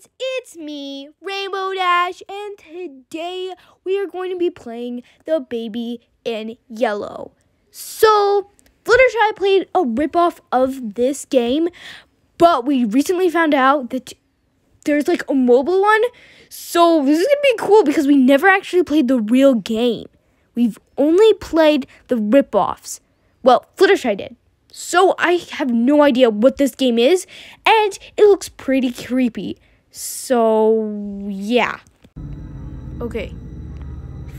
guys, it's me, Rainbow Dash, and today we are going to be playing the baby in yellow. So, Fluttershy played a ripoff of this game, but we recently found out that there's like a mobile one. So, this is going to be cool because we never actually played the real game. We've only played the ripoffs. Well, Fluttershy did. So I have no idea what this game is, and it looks pretty creepy. So, yeah. Okay.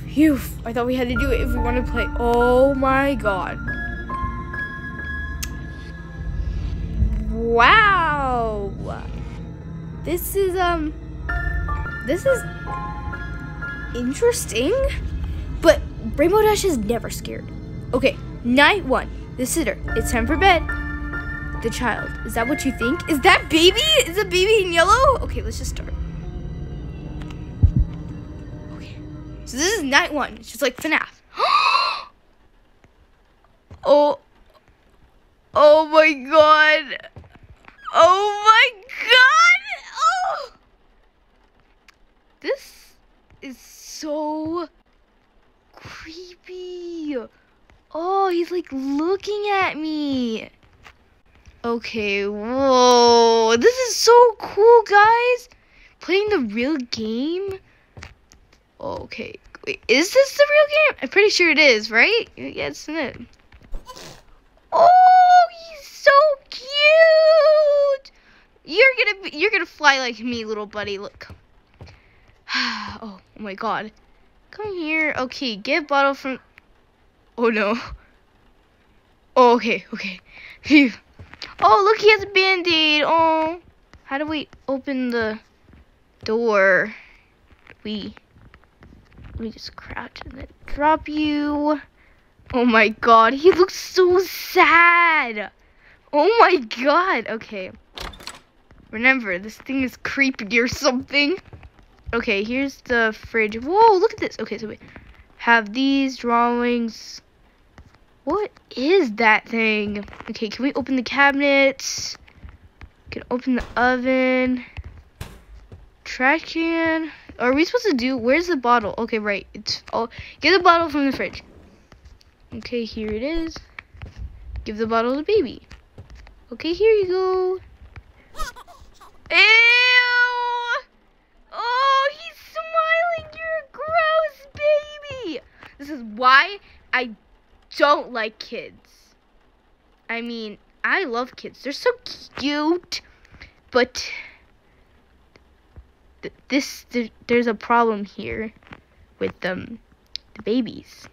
Phew, I thought we had to do it if we want to play. Oh my god. Wow. This is, um, this is interesting, but Rainbow Dash is never scared. Okay, night one. The sitter. It's time for bed. The child. Is that what you think? Is that baby? Is a baby in yellow? Okay, let's just start. Okay. So this is night one. It's just like FNAF. oh. Oh my god. Oh my god. Oh. This is so creepy. Oh, he's like looking at me. Okay, whoa. This is so cool, guys. Playing the real game. Okay, wait, is this the real game? I'm pretty sure it is, right? Yeah, it's in it. Oh, he's so cute. You're gonna you're gonna fly like me, little buddy. Look. oh, my god. Come here. Okay, get bottle from Oh no. Oh, okay, okay. Phew. Oh, look, he has a band-aid. Oh. How do we open the door? We... we just crouch and then drop you. Oh my god, he looks so sad. Oh my god. Okay. Remember, this thing is creepy or something. Okay, here's the fridge. Whoa, look at this. Okay, so we have these drawings what is that thing? Okay, can we open the cabinets? Can open the oven. Trash can. Are we supposed to do? Where's the bottle? Okay, right. It's oh, get the bottle from the fridge. Okay, here it is. Give the bottle to baby. Okay, here you go. Ew! Oh, he's smiling. You're a gross baby. This is why I don't like kids. I mean, I love kids. They're so cute. But th this th there's a problem here with them the babies.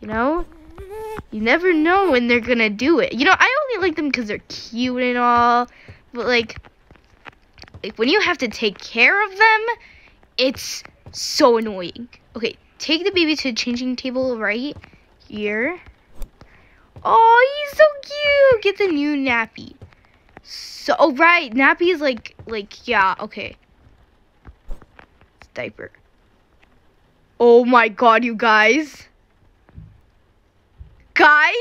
You know? You never know when they're going to do it. You know, I only like them cuz they're cute and all, but like like when you have to take care of them, it's so annoying. Okay, take the baby to the changing table right here. Oh, he's so cute. Get the new nappy. So, oh, right. Nappy is like, like, yeah, okay. It's diaper. Oh my god, you guys. Guys?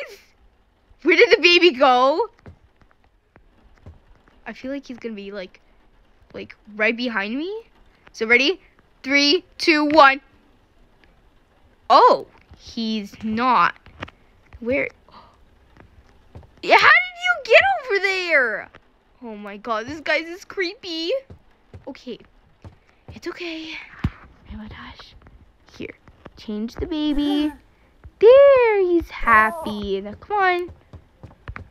Where did the baby go? I feel like he's gonna be like, like right behind me. So ready? Three, two, one. Oh, he's not. Where? How did you get over there? Oh my god, this guy's is creepy. Okay. It's okay. Oh my gosh. Here. Change the baby. There, he's happy. Oh. Now, come on.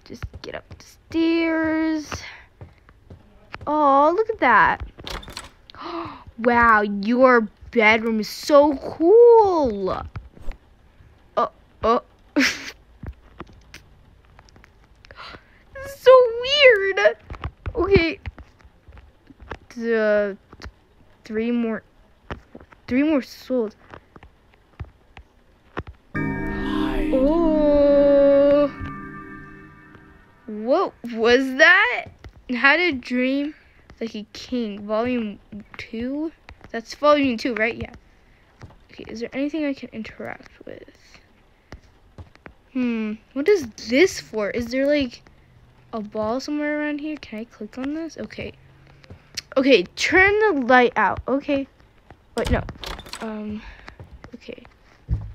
Just get up the stairs. Oh, look at that. Wow, your bedroom is so cool. Oh, oh. so weird. Okay. The three more three more souls. Oh. What was that? How to dream like a king. Volume 2? That's volume 2, right? Yeah. Okay, is there anything I can interact with? Hmm, what is this for? Is there like a ball somewhere around here? Can I click on this? Okay. Okay, turn the light out. Okay. Wait, no. Um, okay.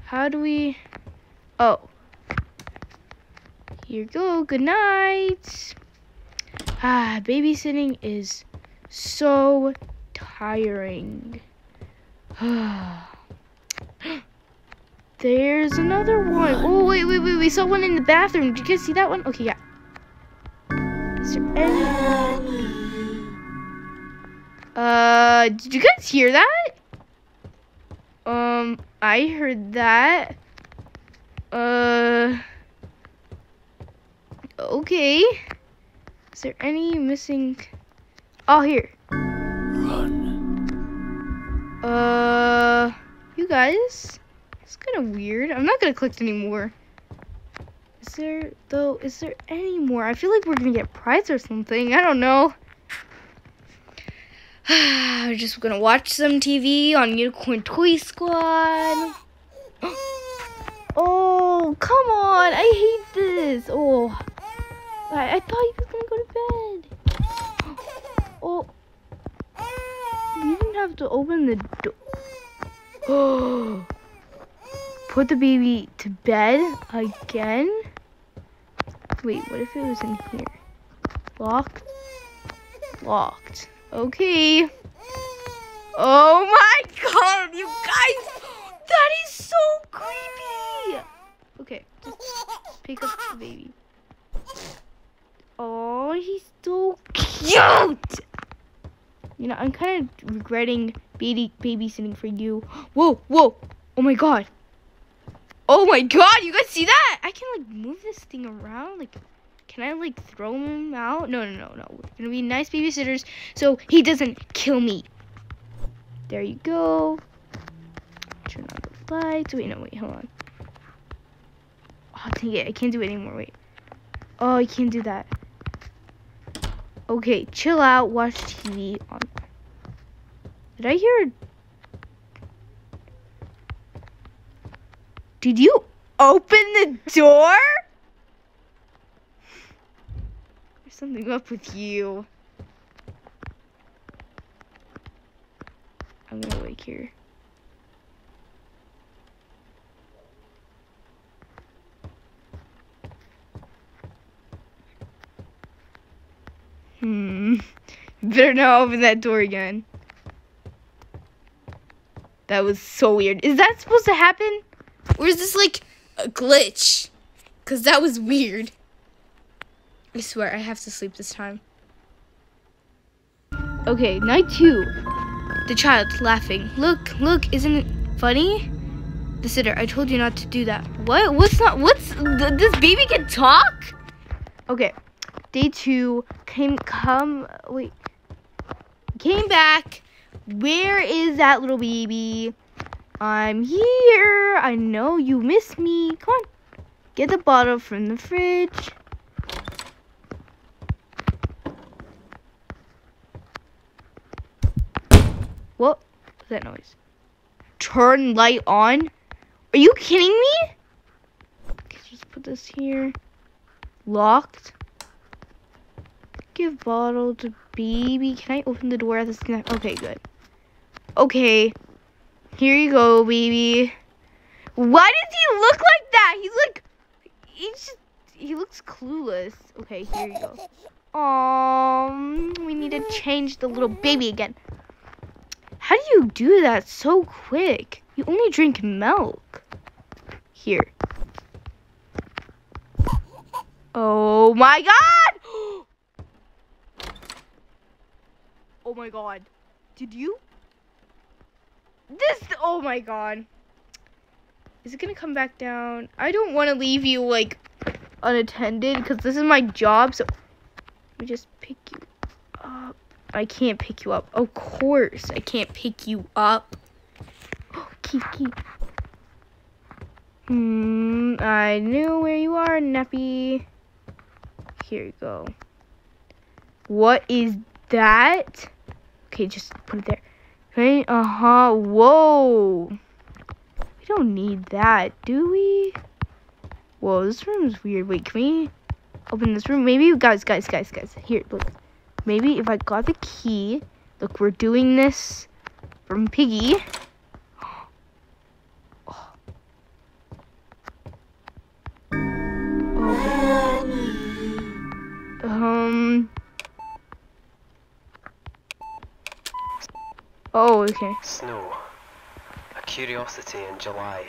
How do we... Oh. Here you go. Good night. Ah, babysitting is so tiring. There's another one. Oh, wait, wait, wait. We saw one in the bathroom. Did you guys see that one? Okay, yeah. Is there any... Uh, did you guys hear that? Um, I heard that. Uh, okay. Is there any missing? Oh, here. Run. Uh, you guys? It's kind of weird. I'm not gonna click anymore. Is there, though, is there any more? I feel like we're gonna get prize or something. I don't know. We're just gonna watch some TV on Unicorn Toy Squad. oh, come on. I hate this. Oh, I, I thought you were gonna go to bed. Oh, you didn't have to open the door. Oh, put the baby to bed again? Wait, what if it was in here? Locked? Locked. Okay. Oh my god, you guys! That is so creepy! Okay, just pick up the baby. Oh, he's so cute! You know, I'm kind of regretting baby babysitting for you. Whoa, whoa! Oh my god! Oh my god, you guys see that? I can like move this thing around, like can I like throw him out? No, no, no, no. We're gonna be nice babysitters so he doesn't kill me. There you go. Turn on the lights. Wait, no, wait, hold on. Oh, dang it. I can't do it anymore. Wait. Oh, I can't do that. Okay, chill out. Watch TV. On. Did I hear? Did you open the door? There's something up with you. I'm gonna wake here. Hmm. Better not open that door again. That was so weird. Is that supposed to happen? Or is this like a glitch? Because that was weird. I swear, I have to sleep this time. Okay, night two. The child laughing. Look, look, isn't it funny? The sitter, I told you not to do that. What? What's not? What's? Th this baby can talk? Okay, day two came. Come. Wait. Came back. Where is that little baby? I'm here. I know you miss me. Come on. Get the bottle from the fridge. What was that noise? Turn light on? Are you kidding me? Okay, just put this here. Locked. Give bottle to baby. Can I open the door at this? Okay, good. Okay. Here you go, baby. Why does he look like that? He's like, he's just, he looks clueless. Okay, here you go. Um, we need to change the little baby again. How do you do that so quick? You only drink milk. Here. Oh my god! oh my god. Did you? This, oh my god. Is it gonna come back down? I don't want to leave you, like, unattended, because this is my job, so... Let me just pick you. I can't pick you up. Of course, I can't pick you up. Oh, Kiki. Hmm, I knew where you are, Nappy. Here you go. What is that? Okay, just put it there. Okay, uh-huh. Whoa. We don't need that, do we? Whoa, this room is weird. Wait, can we open this room? Maybe, guys, guys, guys, guys. Here, look. Maybe if I got the key, Look, we're doing this from Piggy. Um. Oh, okay. Snow. A curiosity in July,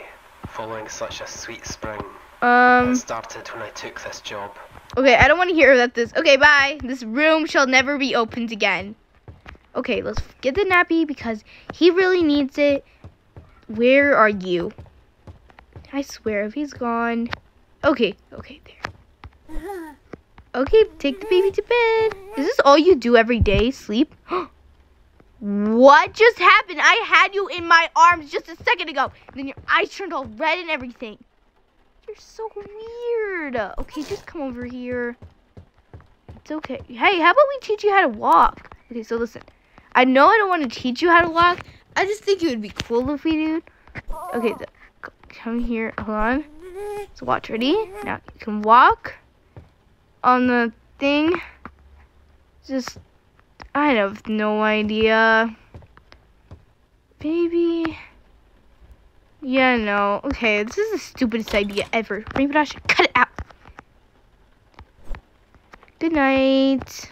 following such a sweet spring. Um. It started when I took this job. Okay, I don't want to hear about this. Okay, bye. This room shall never be opened again. Okay, let's get the nappy because he really needs it. Where are you? I swear, if he's gone. Okay, okay, there. Okay, take the baby to bed. Is this all you do every day? Sleep? what just happened? I had you in my arms just a second ago. and Then your eyes turned all red and everything. You're so weird. Okay, just come over here. It's okay. Hey, how about we teach you how to walk? Okay, so listen. I know I don't want to teach you how to walk. I just think it would be cool if we did. Okay, so come here. Hold on. So watch. Ready? Now you can walk on the thing. Just, I have no idea. Maybe. Yeah, no. Okay, this is the stupidest idea ever. Maybe I should cut it out. Good night.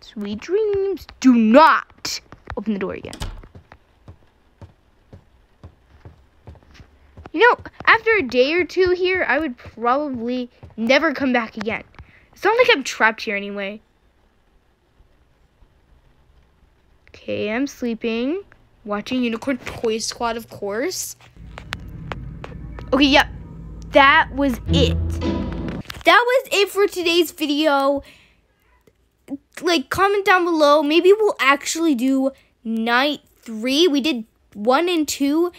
Sweet dreams. Do not open the door again. You know, after a day or two here, I would probably never come back again. It's not like I'm trapped here anyway. Okay, I'm sleeping. Watching Unicorn Toy Squad, of course. Okay, yep. That was it. That was it for today's video. Like, comment down below. Maybe we'll actually do night three. We did one and two.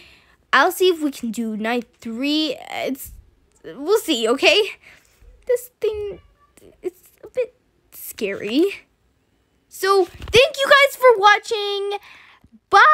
I'll see if we can do night three. It's we'll see, okay? This thing it's a bit scary. So thank you guys for watching. Bye!